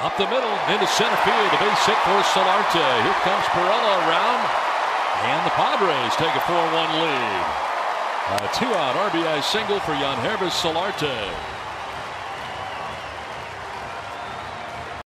Up the middle, into center field, the base hit for Solarte. Here comes Pirela around, and the Padres take a 4-1 lead. A two-out RBI single for Yangervis Solarte.